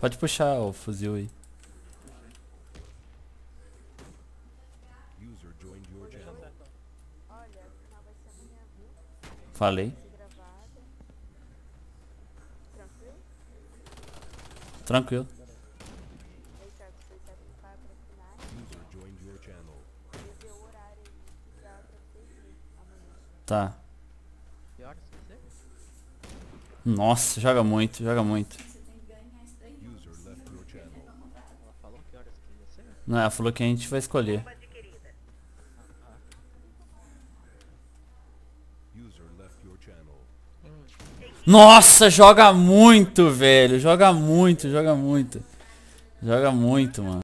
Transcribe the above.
Pode puxar o fuzil aí. User joined your channel. Olha, o final vai ser amanhã, viu? Falei. Tranquilo? Tranquilo. Aí, Thiago, vocês devem ficar Não, ela falou que a gente vai escolher. Nossa, joga muito, velho. Joga muito, joga muito. Joga muito, mano.